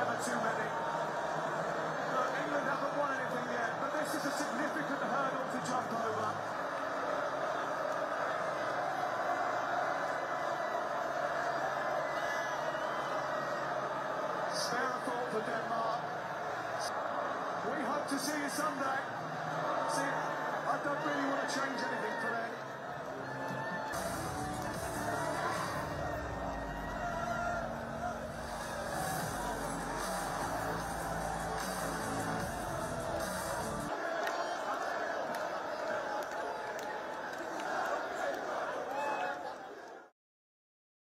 too many. Look, England haven't won anything yet, but this is a significant hurdle to jump over. Spare a thought for Denmark. We hope to see you someday.